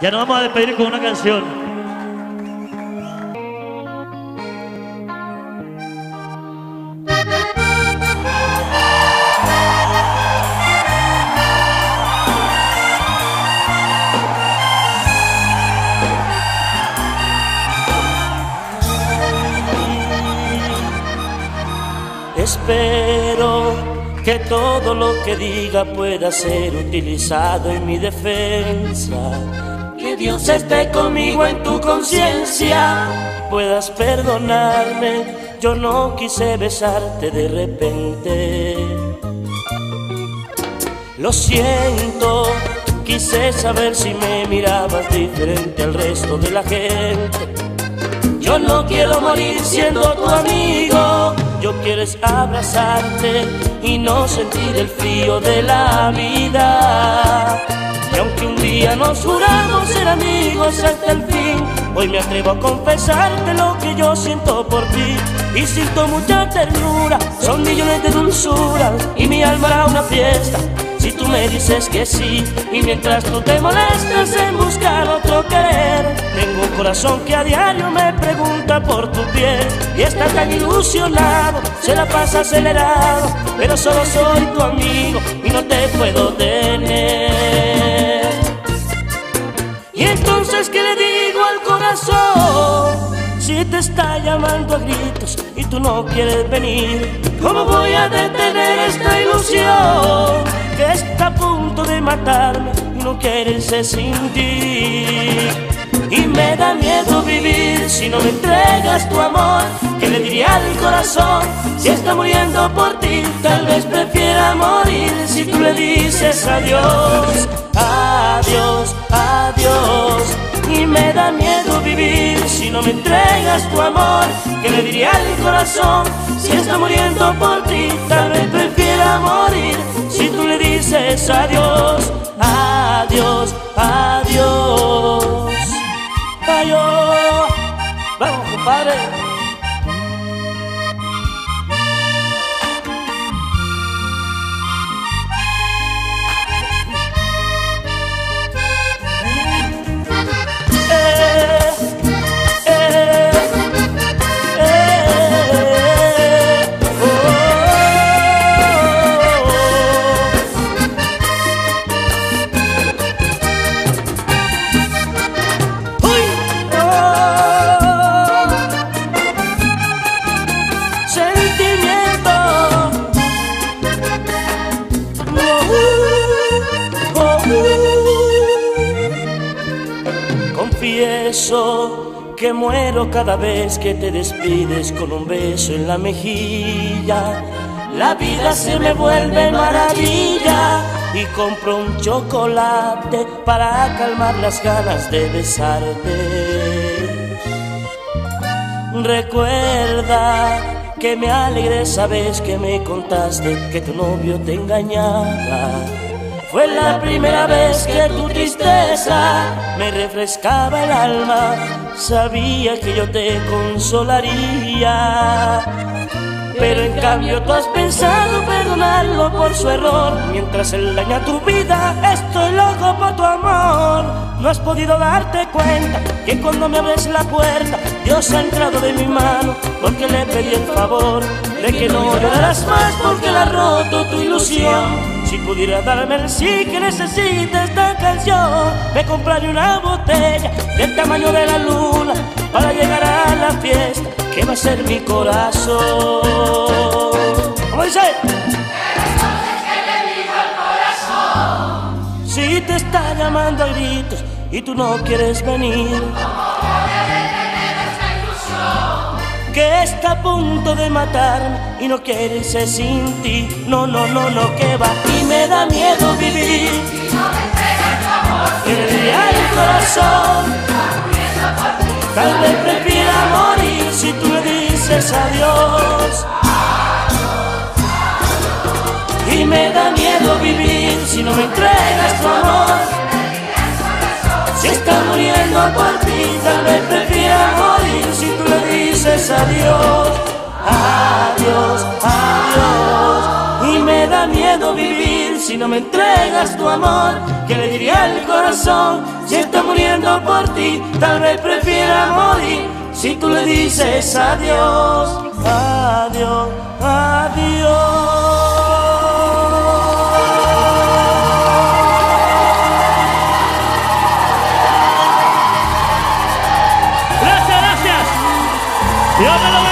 Ya nos vamos a despedir con una canción. Espero que todo lo que diga pueda ser utilizado en mi defensa. Que Dios esté conmigo en tu conciencia, puedas perdonarme. Yo no quise besarte de repente. Lo siento, quise saber si me mirabas diferente al resto de la gente. Yo no quiero morir siendo tu amigo yo quiero abrazarte y no sentir el frío de la vida. Y aunque un día nos juramos ser amigos hasta el fin, hoy me atrevo a confesarte lo que yo siento por ti. Y siento mucha ternura, son millones de dulzuras y mi alma hará una fiesta. Si tú me dices que sí, y mientras tú te molestas en buscar otro querer, tengo un corazón que a diario me pregunta por tu piel y está tan ilusionado, se la pasa acelerado, pero solo soy tu amigo y no te puedo tener. Si te está llamando a gritos y tú no quieres venir, ¿cómo voy a detener esta ilusión que está a punto de matarme y no quiere irse sin ti? Y me da miedo vivir si no me entregas tu amor. ¿Qué le diría al corazón si está muriendo por ti? Tal vez prefiera morir si tú le dices adiós, adiós, adiós. Me da miedo vivir si no me entregas tu amor. ¿Qué le diría al corazón si está muriendo por ti? Tal vez prefiera morir si tú le dices adiós, adiós, adiós. Adiós. Vamos, compadre. Que muero cada vez que te despides con un beso en la mejilla. La vida se me vuelve maravilla y compro un chocolate para calmar las ganas de besarte. Recuerda que me alegré sabes que me contaste que tu novio te engañaba fue la primera vez que tu tristeza me refrescaba el alma. Sabía que yo te consolaría. Pero en cambio tú has pensado perdonarlo por su error Mientras él daña tu vida, estoy loco por tu amor No has podido darte cuenta que cuando me abres la puerta Dios ha entrado de mi mano porque le pedí el favor De que no llorarás más porque la ha roto tu ilusión si pudiera darme el sí que necesita esta canción, me compraría una botella del tamaño de la luna para llegar a la fiesta que va a ser mi corazón. ¿Cómo dice? Si te está llamando a gritos y tú no quieres venir. Que está a punto de matarme y no quiere irse sin ti. No, no, no, no, que va y me da miedo vivir. Si no me entregas tu amor, que el corazón. Tal vez prefiera morir si tú le dices adiós. Y me da miedo vivir si no me entregas tu amor. Si está muriendo por ti, tal vez dices adiós, adiós, adiós. Y me da miedo vivir si no me entregas tu amor? ¿Qué le diría el corazón si está muriendo por ti? Tal vez prefiera morir si tú le dices adiós, adiós, Gracias, gracias. Dios me lo bendiga.